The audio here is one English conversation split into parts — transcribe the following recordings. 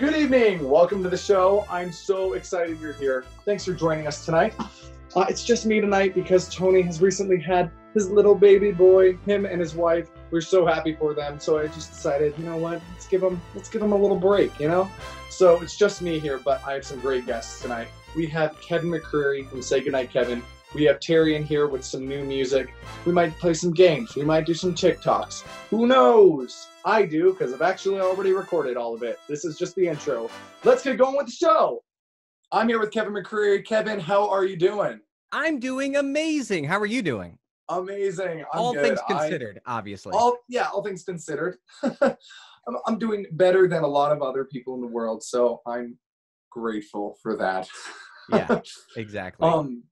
Good evening. Welcome to the show. I'm so excited you're here. Thanks for joining us tonight. Uh, it's just me tonight because Tony has recently had his little baby boy, him and his wife. We're so happy for them. So I just decided, you know what? Let's give them let's give them a little break, you know? So it's just me here, but I have some great guests tonight. We have Kevin McCreary from Say Goodnight Kevin. We have Terrian here with some new music. We might play some games. We might do some TikToks. Who knows? I do because I've actually already recorded all of it. This is just the intro. Let's get going with the show. I'm here with Kevin McCreary. Kevin, how are you doing? I'm doing amazing. How are you doing? Amazing. I'm all good. things I- considered, obviously. all yeah, all things considered. I'm, I'm doing better than a lot of other people in the world, so I'm grateful for that. yeah, exactly. um.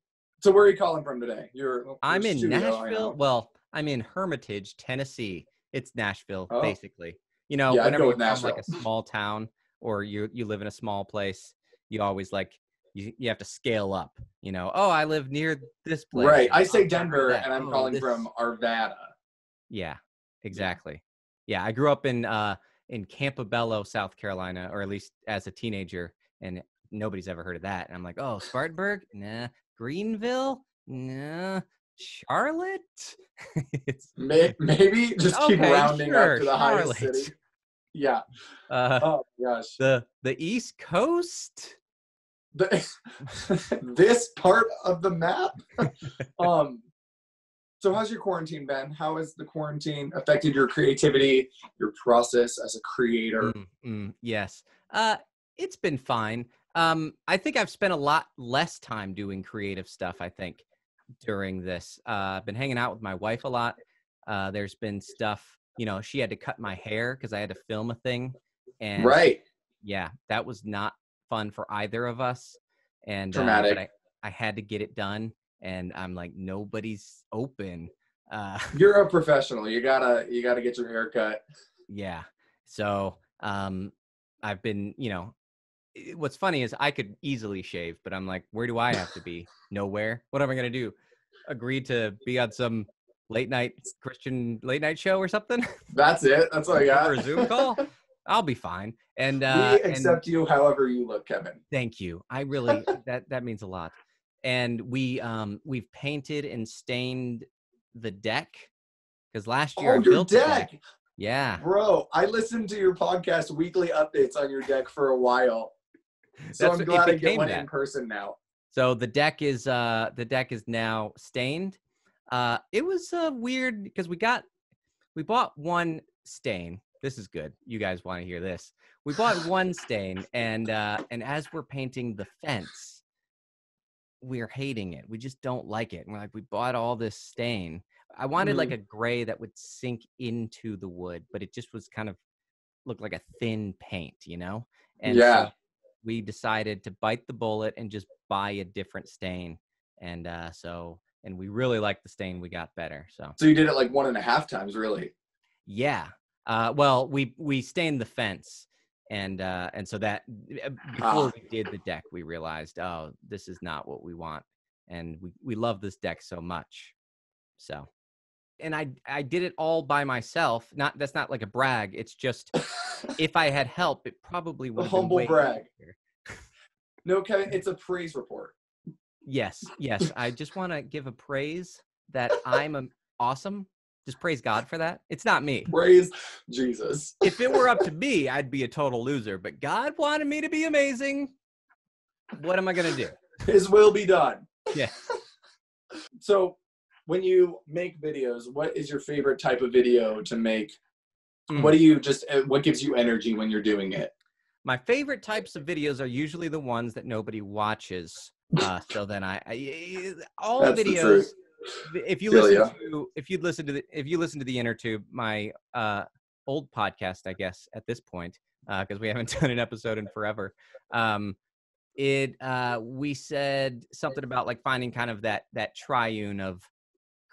So where are you calling from today? You're. your I'm in studio, Nashville. Well, I'm in Hermitage, Tennessee. It's Nashville, Oh. basically. You know, Yeah, whenever you from like a small town or you you live in a small place, you always like you, you have to scale up. You know, oh, I live near this place. Right. I say Denver, and I'm Oh, calling this- from Arvada. Yeah, exactly. Yeah, I grew up in uh in Campobello, South Carolina, or at least as a teenager, and nobody's ever heard of that. And I'm like, oh, Spartanburg? Nah. Greenville? Nah. Charlotte? it's, May- Maybe just keep Okay, rounding sure, up to the highest city. Yeah. uh, Oh gosh. the the East Coast. The, this part of the map. um. So how's your quarantine been? How has the quarantine affected your creativity, your process as a creator? Mm, mm, yes. Uh, it's been fine. Um, I think I've spent a lot less time doing creative stuff. I think during this, uh, I've been hanging out with my wife a lot. Uh, there's been stuff, you know, she had to cut my hair because I had to film a thing, and Right. yeah, that was not fun for either of us. And uh, Traumatic. but I, I had to get it done, and I'm like, nobody's open. Uh, You're a professional. You gotta you gotta get your hair cut. Yeah. So um I've been, you know, what's funny is I could easily shave, but I'm like, where do I have to be? Nowhere. What am I gonna do? Agree to be on some late night Christian late night show or something? That's it. That's all I got. Or a Zoom call? I'll be fine. And uh we and accept you however you look, Kevin. thank you. I really that that means a lot. And we um we've painted and stained the deck because last year Oh, I your built a deck. Yeah. Bro, I listened to your podcast weekly updates on your deck for a while. So That's I'm glad I get one that. in person now. So the deck is uh the deck is now stained. Uh it was uh weird because we got we bought one stain. This is good. You guys want to hear this. We bought one stain and uh and as we're painting the fence we're hating it. We just don't like it. And we're like we bought all this stain. I wanted like a gray that would sink into the wood, but it just was kind of looked like a thin paint, you know? And so Yeah. We decided to bite the bullet and just buy a different stain. And uh, so, and we really liked the stain we got better. So, So you did it like one and a half times, really. yeah. Uh, well, we we stained the fence, and uh, and so that uh, before Ah. we did the deck, we realized, oh, this is not what we want, and we we love this deck so much. So, and I I did it all by myself. Not that's not like a brag. It's just if I had help, it probably would been humble brag. easier. no, Kevin, it's a praise report. Yes, yes. I just want to give a praise that I'm a, awesome. Just praise God for that. It's not me. Praise Jesus. If it were up to me, I'd be a total loser. But God wanted me to be amazing. What am I gonna do? His will be done. Yeah. So when you make videos, what is your favorite type of video to make? Mm. What do you just uh, what gives you energy when you're doing it? My favorite types of videos are usually the ones that nobody watches. Uh, so then I, I all That's videos. If you listen to if you listen to the if you listen to the inner tube, my uh, old podcast, I guess at this point, because we haven't done an episode in forever. Um, it uh, we said something about like finding kind of that that triune of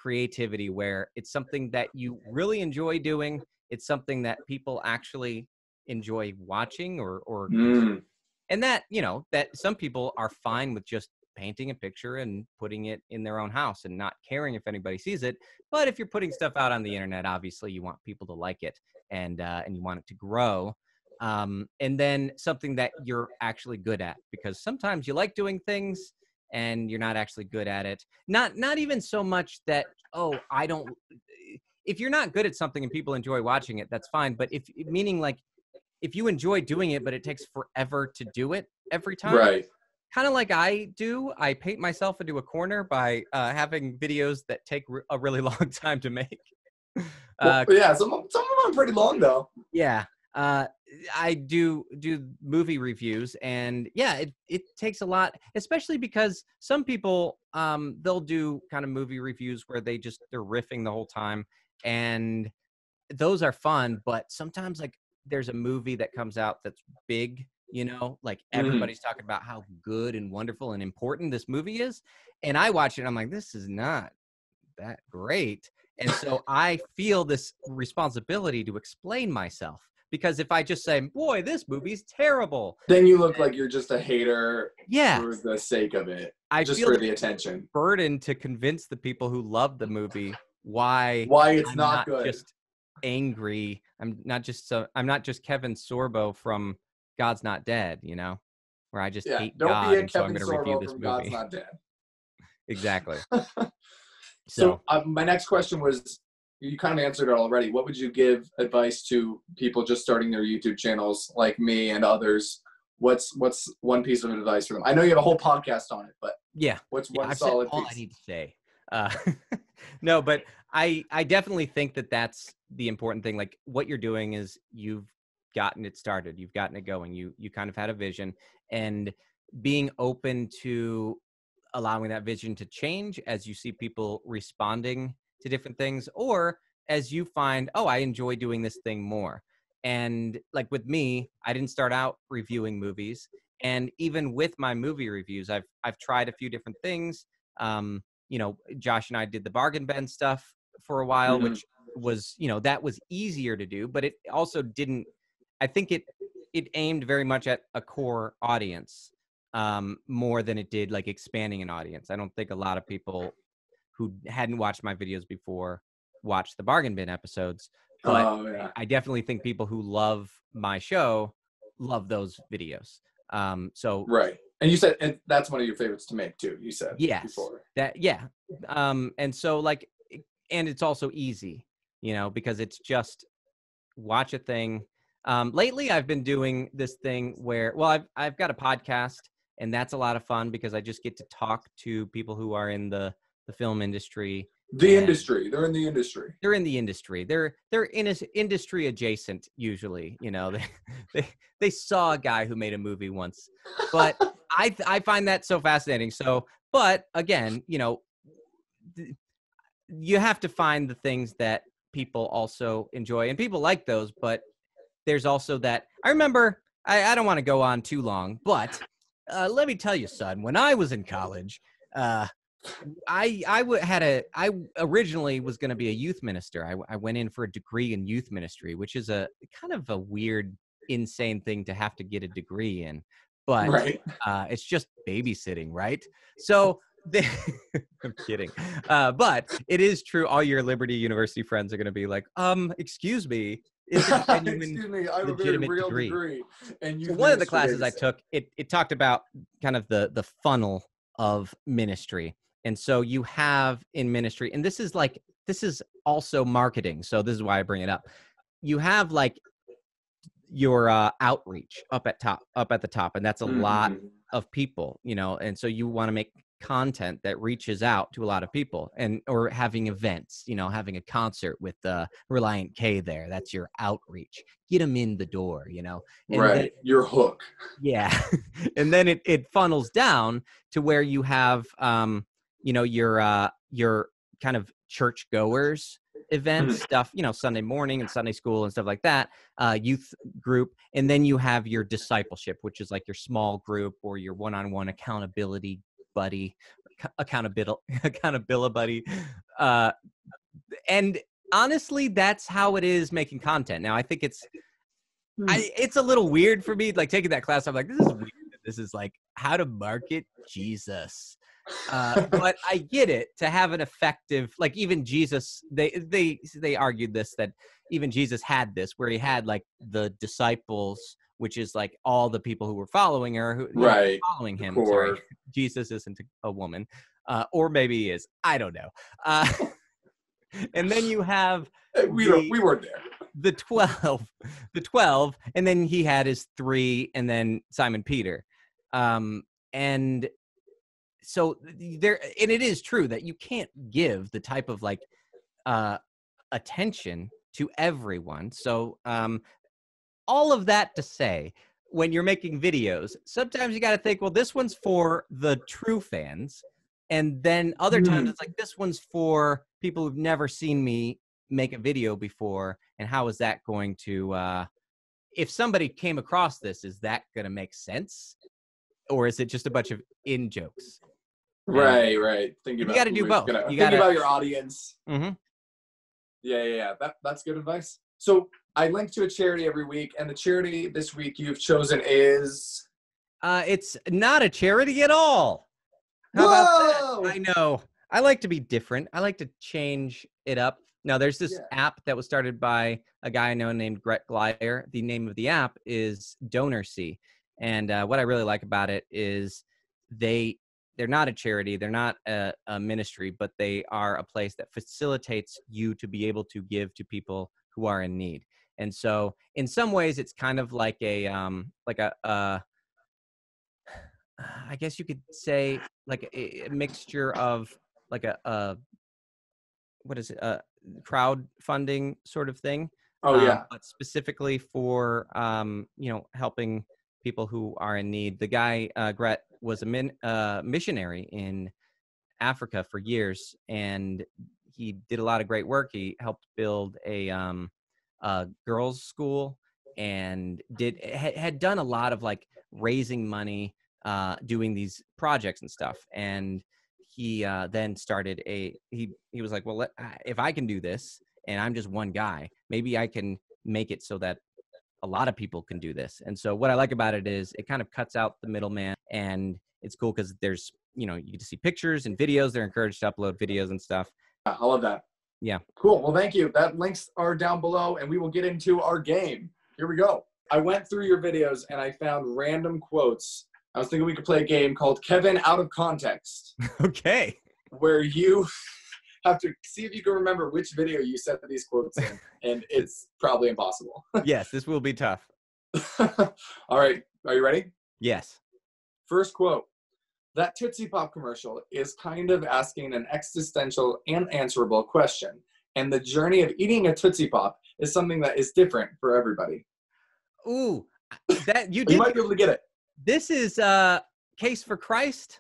creativity where it's something that you really enjoy doing it's something that people actually enjoy watching or or Mm, and that you know that some people are fine with just painting a picture and putting it in their own house and not caring if anybody sees it but if you're putting stuff out on the internet obviously you want people to like it and uh, and you want it to grow um, and then something that you're actually good at because sometimes you like doing things and you're not actually good at it not not even so much that oh i don't if you're not good at something and people enjoy watching it that's fine but if meaning like if you enjoy doing it but it takes forever to do it every time Right. kind of like I do. I paint myself into a corner by uh, having videos that take re- a really long time to make. Uh, Well, yeah, some some of them are pretty long though. yeah, uh, I do do movie reviews, and yeah, it it takes a lot, especially because some people um, they'll do kind of movie reviews where they just they're riffing the whole time, and those are fun. But sometimes like there's a movie that comes out that's big, you know, like Mhm. everybody's talking about how good and wonderful and important this movie is, and I watch it, and I'm like, this is not that great. And so I feel this responsibility to explain myself because if I just say, boy, this movie's terrible, Then you look like you're just a hater yeah, for the sake of it, I just for the attention. burden to convince the people who love the movie why Why it's I'm not, good. just angry. I'm not just so I'm not just Kevin Sorbo from God's Not Dead, you know, where I just yeah, hate don't God be a and so I'm going to review this movie. God's Not Dead. exactly. So, So, uh, my next question was, you kind of answered it already. What would you give advice to people just starting their YouTube channels, like me and others? What's what's one piece of advice for them? I know you have a whole podcast on it, but yeah, what's one I've solid all piece? I need to say. Uh, no, but I I definitely think that that's the important thing. Like what you're doing is you've gotten it started, you've gotten it going. You you kind of had a vision, and being open to allowing that vision to change as you see people responding to different things, or as you find, oh, I enjoy doing this thing more. And like with me, I didn't start out reviewing movies and even with my movie reviews i've i've tried a few different things um you know josh and i did the bargain bin stuff for a while Mhm. which was you know that was easier to do but it also didn't i think it it aimed very much at a core audience um more than it did like expanding an audience i don't think a lot of people who hadn't watched my videos before watched the bargain bin episodes but oh yeah, I definitely think people who love my show love those videos. Um, so right. And you said and that's one of your favorites to make too. You said Yes. before. that yeah. Um, and so like, and it's also easy, you know, because it's just watch a thing. Um, lately, I've been doing this thing where, well, I've I've got a podcast, and that's a lot of fun because I just get to talk to people who are in the the film industry The industry. They're in the industry. they're in the industry. They're they're in industry adjacent usually. You know, they they they saw a guy who made a movie once, but I I find that so fascinating. So, but again, you know, you have to find the things that people also enjoy, and people like those. But there's also that. I remember. I, I don't want to go on too long, but uh, let me tell you, son. When I was in college. Uh, I I w- had a I originally was going to be a youth minister. I, I went in for a degree in youth ministry, which is a kind of a weird, insane thing to have to get a degree in. But right. uh, it's just babysitting, right? So they, I'm kidding, uh, but it is true. All your Liberty University friends are going to be like, um, excuse me, is it Excuse me, I have a very real degree. degree. And you so one of the classes I took, it it talked about kind of the the funnel of ministry. And so you have in ministry, and this is like this is also marketing. So this is why I bring it up. You have like your uh, outreach up at top, up at the top, and that's a lot Mm-hmm. of people, you know. And so you want to make content that reaches out to a lot of people, and or having events, you know, having a concert with uh, Relient K there. That's your outreach. Get them in the door, you know. And then- right. Your hook. yeah and then it, it funnels down to where you have um you know your uh your kind of church goers events stuff you know sunday morning and sunday school and stuff like that uh youth group and then you have your discipleship which is like your small group or your one-on-one accountability buddy accountability accountability buddy uh and honestly that's how it is making content now i think it's I, it's a little weird for me, like taking that class. I'm like, this is weird. This is like how to market Jesus. Uh, but I get it to have an effective, like even Jesus, they they they argued this that even Jesus had this, where he had like the disciples, which is like all the people who were following her, who Right. following him. Sorry, Jesus isn't a woman, uh, or maybe he is. I don't know. Uh, and then you have We The- we weren't there. the 12 the 12 and then he had his three and then simon peter um and so there and it is true that you can't give the type of like uh attention to everyone so um all of that to say when you're making videos sometimes you got to think well this one's for the true fans and then other times Hmm. it's like this one's for people who've never seen me make a video before and how is that going to uh if somebody came across this is that going to make sense or is it just a bunch of in jokes. Right, right. Thinking about You gotta do both. gonna- You gotta- about your audience. mm-hmm. Yeah, yeah, yeah. That, that's good advice. So I link to a charity every week, and the charity this week you've chosen is. uh it's not a charity at all how about Whoa! that i know i like to be different i like to change it up now there's this Yeah. app that was started by a guy I know named Gret Glyer. The name of the app is DonorSee. And uh, what I really like about it is they they're not a charity, they're not a, a ministry, but they are a place that facilitates you to be able to give to people who are in need. And so, in some ways, it's kind of like a um, like a uh, I guess you could say like a, a mixture of like a, a what is it a crowdfunding sort of thing Oh um, yeah. but specifically for um, you know helping people who are in need. The guy uh, Gret was a min, uh, missionary in Africa for years, and he did a lot of great work. He helped build a, um, a girls' school and did had, had done a lot of like raising money, uh, doing these projects and stuff. And he uh, then started a he he was like, well, let, if I can do this, and I'm just one guy, maybe I can make it so that a lot of people can do this. And so what I like about it is it kind of cuts out the middleman and it's cool because there's, you know, you get to see pictures and videos. They're encouraged to upload videos and stuff. I love that. Yeah. Cool. Well, thank you. That links are down below, and we will get into our game. Here we go. I went through your videos and I found random quotes. I was thinking we could play a game called Kevin Out of Context, Okay. where you have to see if you can remember which video you said these quotes in, and it's probably impossible. yes, this will be tough. All right. Are you ready? Yes. First quote. That Tootsie Pop commercial is kind of asking an existential and answerable question. And the journey of eating a Tootsie Pop is something that is different for everybody. Ooh, that you You might be able to get it. This is uh Case for Christ.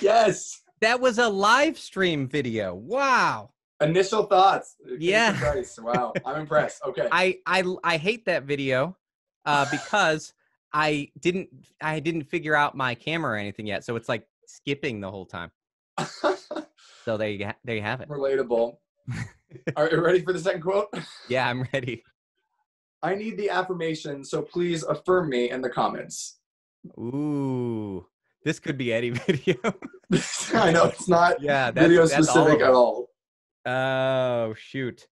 Yes. That was a live stream video. Wow. Initial thoughts. Yeah. Wow. I'm impressed. Okay. I I I hate that video uh because I didn't I didn't figure out my camera or anything yet. So it's like skipping the whole time. So there you ha- there you have it. Relatable. Are you ready for the second quote? Yeah, I'm ready. I need the affirmation, so please affirm me in the comments. Ooh. This could be any video. I know it's not yeah, that's, video that's all specific of at all. Oh, shoot.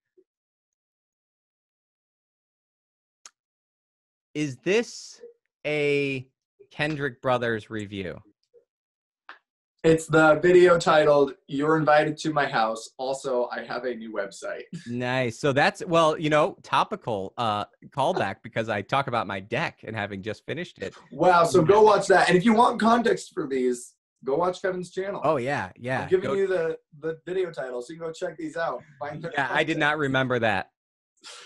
Is this a Kendrick Brothers review? It's the video titled "You're Invited to My House." Also, I have a new website. Nice. So that's well, you know, topical uh callback because I talk about my deck and having just finished it. Wow! So go watch that, and if you want context for these, go watch Kevin's channel. Oh yeah, yeah. I'm giving Go- you the the video title, so you can go check these out. Find the yeah, I did not remember that.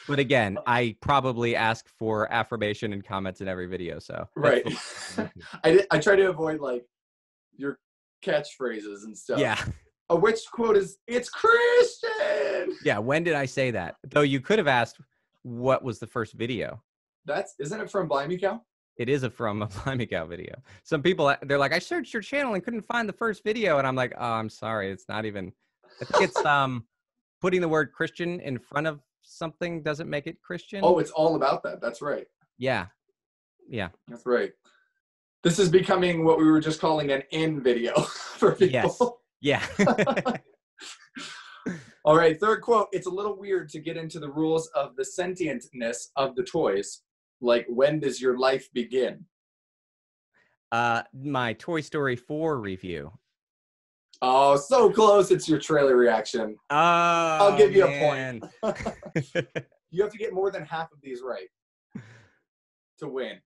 But again, I probably ask for affirmation and comments in every video. So Right. I did, I try to avoid like your catchphrases and stuff. yeah, A which quote is "It's Christian"? yeah. When did I say that? Though you could have asked what was the first video. That's isn't it from Blimey Cow? It is a from a Blimey Cow video. Some people they're like, I searched your channel and couldn't find the first video, and I'm like, oh, I'm sorry, it's not even. I think it's um putting the word Christian in front of something doesn't make it Christian. Oh, it's all about that. That's right. yeah, yeah. That's right. This is becoming what we were just calling an in video for people. Yes. Yeah. All right, third quote. It's a little weird to get into the rules of the sentientness of the toys. Like, when does your life begin? uh, my Toy Story 4 review. Oh, so close. It's your trailer reaction. Oh, I'll give you a point. you have to get more than half of these right to win.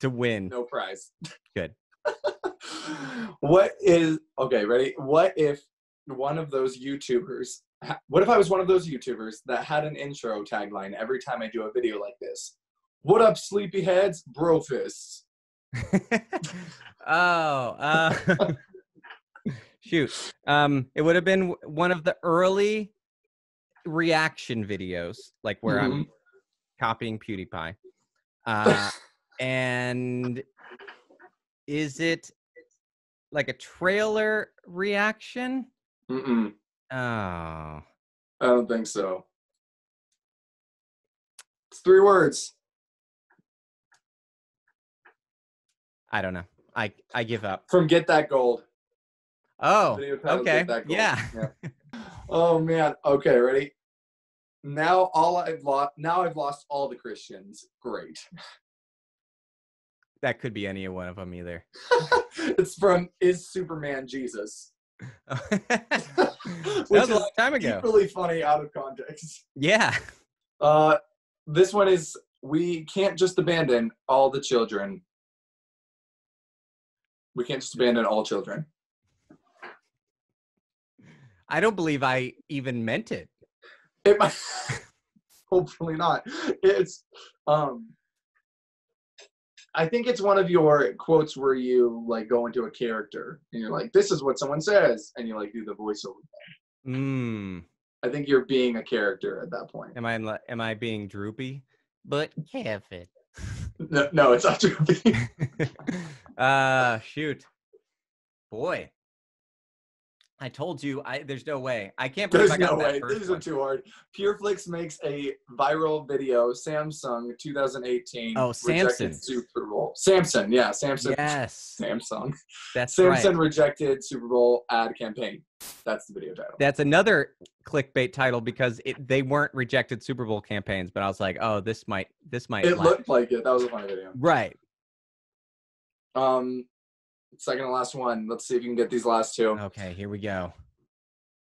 To win. No prize. Good. what is okay? Ready? What if one of those YouTubers? What if I was one of those YouTubers that had an intro tagline every time I do a video like this? What up, sleepyheads, bro fists? oh, uh, shoot. Um, it would have been one of the early reaction videos, like where I'm Mhm. copying PewDiePie. Uh, and is it like a trailer reaction? Mm-mm, Oh, I don't think so. It's three words. I don't know. I I give up. From Get That Gold. Oh, okay. Gold. Yeah. Oh man. Okay, ready? Now all I've lost. Now I've lost all the Christians. Great. That could be any one of them either. it's from Is Superman Jesus? that was a long time ago. Really funny out of context. Yeah. Uh, this one is we can't just abandon all the children. We can't just abandon all children. I don't believe I even meant it. It might, hopefully not. It's um. I think it's one of your quotes where you like go into a character and you're like, "This is what someone says," and you like do the voiceover. Mm. I think you're being a character at that point. Am I am I being droopy? But Kevin. No, no it's not true. uh shoot. Boy. I told you I there's no way. I can't believe There's I got no that way. These are too hard. PureFlix makes a viral video. Samsung 2018. Oh, rejected Samson. Super Bowl. Samson, yeah, Samson. Yes. Samsung. That's Samson right. rejected Super Bowl ad campaign. That's the video title. That's another clickbait title because it, they weren't rejected Super Bowl campaigns, but I was like, oh, this might this might It looked like it. That was a funny video. right. Um, second and last one. Let's see if you can get these last two. Okay, here we go.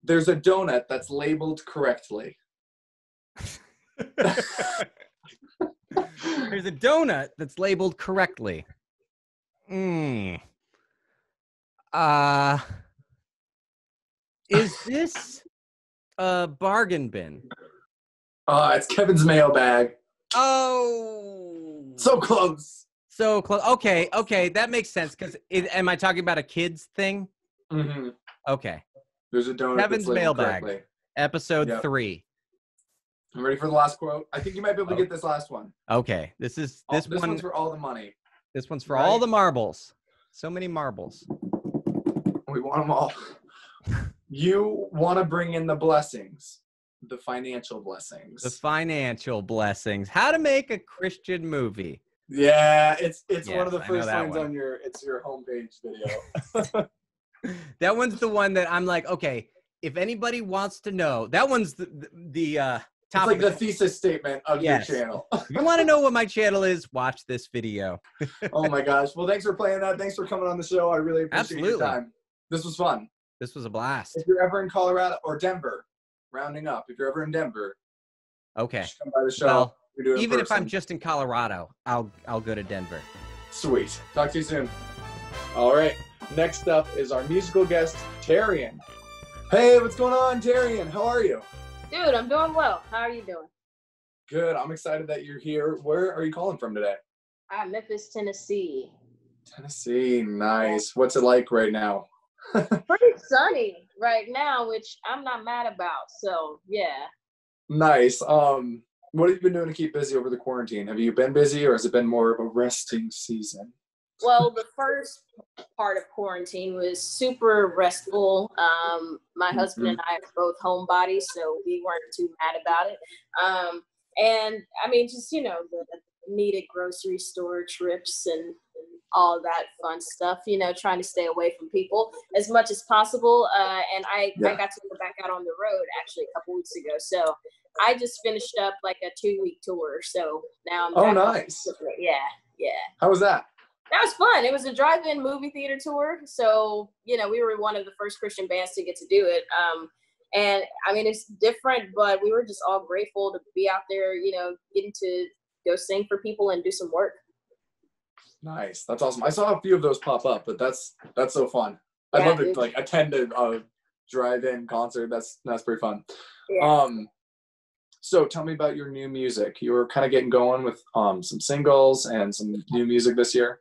There's a donut that's labeled correctly. There's a donut that's labeled correctly. Hmm. Uh is this a bargain bin? Uh, it's Kevin's mailbag. Oh, So close. So close. Okay, okay, that makes sense. Because am I talking about a kids thing? hmm Okay, There's a donut Kevin's mailbag. correctly. episode Yep. three. I'm ready for the last quote. I think you might be able to Oh. get this last one. Okay, this is All- this, one. one's for all the money. this one's for all the marbles. So many marbles. We want them all. You want to bring in the blessings, the financial blessings. The financial blessings. How to make a Christian movie. Yeah, it's it's one of the Yes, I know first ones one. on your it's your homepage video. that one's the one that I'm like, okay, if anybody wants to know, that one's the the, uh, it's like the the, thesis statement of Yes. your channel. if you want to know what my channel is, watch this video. oh my gosh. Well, thanks for playing that. Thanks for coming on the show. I really appreciate your Absolutely. time. This was fun. This was a blast. If you're ever in Colorado or Denver, rounding up, if you're ever in Denver, Okay. come by the show. Well, we do it in even if I'm just in Colorado, I'll I'll go to Denver. sweet. Talk to you soon. All right. Next up is our musical guest, Terrian. Hey, what's going on, Terrian? How are you? Dude, I'm doing well. How are you doing? Good. I'm excited that you're here. Where are you calling from today? I'm Memphis, Tennessee. Tennessee. Nice. What's it like right now? Pretty sunny right now, which I'm not mad about. So yeah. Nice. Um, what have you been doing to keep busy over the quarantine? Have you been busy or has it been more of a resting season? Well, the first part of quarantine was super restful. Um, my husband and I are both homebodies, so we weren't too mad about it. Um, and I mean, just you know, the needed grocery store trips and, and all that fun stuff. You know, trying to stay away from people as much as possible. Uh, and I Yeah. I got to go back out on the road actually a couple weeks ago. So I just finished up like a two week tour. So now I'm Oh, nice. Yeah, yeah. How was that? That was fun. It was a drive-in movie theater tour. So, you know, we were one of the first Christian bands to get to do it. Um, and I mean, it's different, but we were just all grateful to be out there, you know, getting to go sing for people and do some work. Nice. That's awesome. I saw a few of those pop up, but that's that's so fun. I'd Yeah, love to like attend a, a drive-in concert. That's that's pretty fun. Yeah. Um so tell me about your new music. You were kind of getting going with um some singles and some new music this year.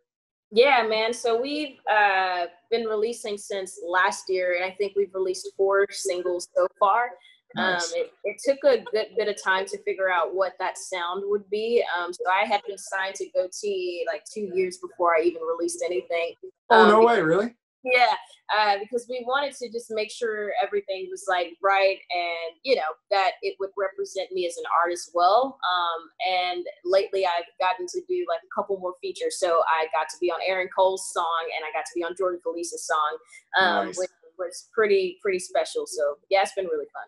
Yeah, man. So we've uh, been releasing since last year, and I think we've released four singles so far. Nice. Um, it, it took a good bit of time to figure out what that sound would be. Um, so I had been signed to Gotee like two years before I even released anything. oh Um, no way, really? Yeah, uh, because we wanted to just make sure everything was like right and you know that it would represent me as an artist well. Um, and lately I've gotten to do like a couple more features. So I got to be on Aaron Cole's song and I got to be on Jordan Feliz's song, um, Nice. which was pretty pretty special. So yeah, it's been really fun.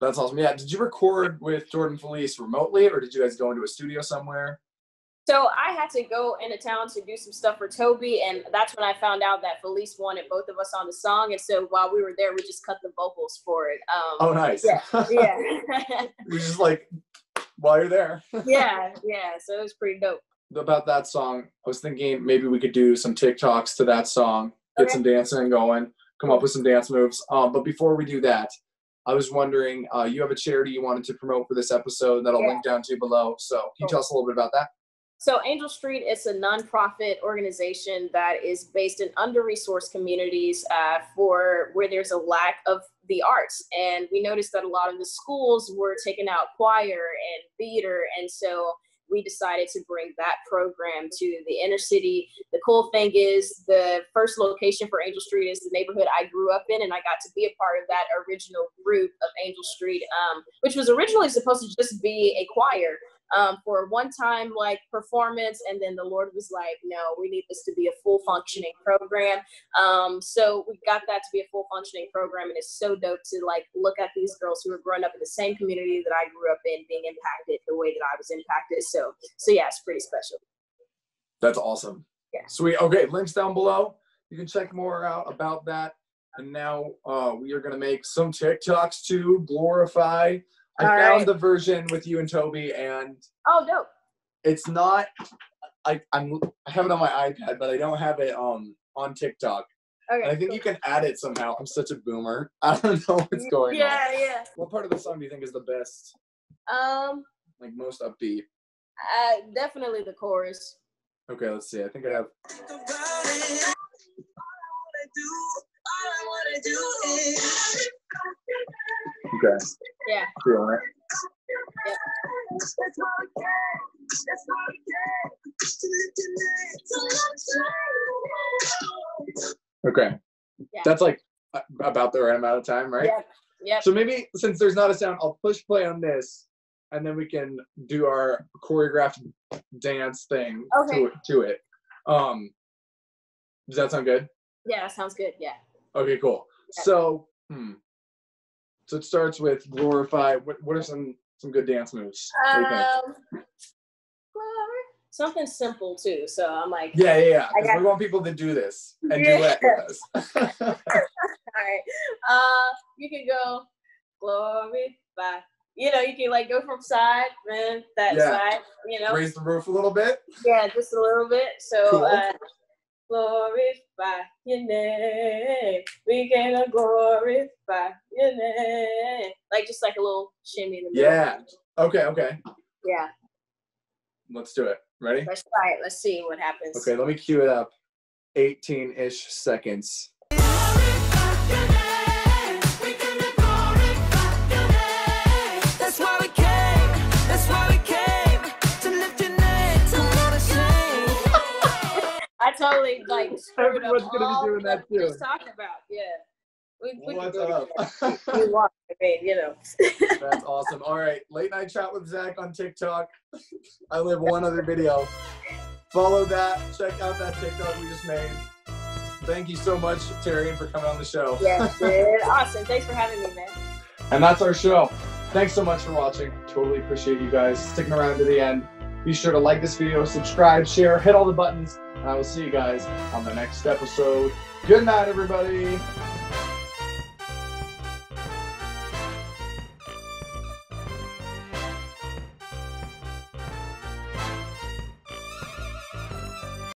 That's awesome. Yeah. Did you record with Jordan Feliz remotely or did you guys go into a studio somewhere? So I had to go into town to do some stuff for Toby, and that's when I found out that Feliz wanted both of us on the song. And so while we were there, we just cut the vocals for it. Um, Oh nice. yeah, yeah. You're just like while you're there. yeah, yeah. So it was pretty dope. about that song, I was thinking maybe we could do some TikToks to that song, get Okay. some dancing going, come up with some dance moves. Um, but before we do that, I was wondering, uh, you have a charity you wanted to promote for this episode that I'll Yeah. link down to below. So can you Cool. tell us a little bit about that? So Angel Street is a nonprofit organization that is based in under-resourced communities uh, for where there's a lack of the arts. And we noticed that a lot of the schools were taking out choir and theater, and so we decided to bring that program to the inner city. The cool thing is the first location for Angel Street is the neighborhood I grew up in, and I got to be a part of that original group of Angel Street, um, which was originally supposed to just be a choir um, for a one-time like performance, and then the Lord was like, "No, we need this to be a full functioning program." Um, so we got that to be a full functioning program, and it's so dope to like look at these girls who are growing up in the same community that I grew up in, being impacted the way that I was impacted. So, so yeah, it's pretty special. That's awesome. Yeah. Sweet. Okay, links down below. You can check more out about that. And now uh, we are going to make some TikToks to glorify. I All found right. the version with you and Toby, and Oh, dope. it's not I, I'm I have it on my iPad, but I don't have it um on TikTok. Okay. And I think you can add it somehow. I'm such a boomer. I don't know what's going on. yeah, yeah. What part of the song do you think is the best? Um, Like most upbeat? uh, definitely the chorus. Okay, let's see. I think I have Okay. Yeah. Feeling it. Okay. Yeah. That's like about the right amount of time, right? Yep. Yep. So maybe since there's not a sound, I'll push play on this, and then we can do our choreographed dance thing Okay. to, it, to it. Um, does that sound good? Yeah, sounds good. Yeah. Okay, cool. Yeah. So, hmm. So it starts with glorify. What, what are some some good dance moves? What do you think? Um, something simple too. So I'm like, Yeah, yeah, yeah. I 'cause got- we want people to do this and Yeah. it with us. all right. Uh, you can go glorify. You know, you can like go from side, then that Yeah. side. You know, Raise the roof a little bit. yeah, just a little bit. So Cool. uh, glorify your name. We gonna glorify your name. Like just like a little shimmy in the middle. Yeah. Okay, okay. Yeah. Let's do it. Ready? Let's try it. Let's see what happens. Okay, let me cue it up. 18 ish seconds. Totally like screwed Everyone's up gonna be all doing what that we too. Just talking about, yeah. We, we What's up? We want, I mean, you know. That's awesome. All right, late night chat with Zach on TikTok. I live one other video. Follow that. Check out that TikTok we just made. Thank you so much, Terry, for coming on the show. Yeah, dude. Awesome. Thanks for having me, man. And that's our show. Thanks so much for watching. Totally appreciate you guys sticking around to the end. Be sure to like this video, subscribe, share, hit all the buttons, I will see you guys on the next episode. Good night, everybody.